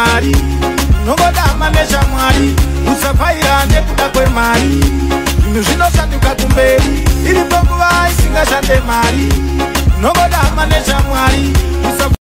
kwemari nongodama nezvamwari usapaira nekuda kwemari zvinhu zvinoshanduka kumberi iripo nguva isingashande mari nongodama nezvamwari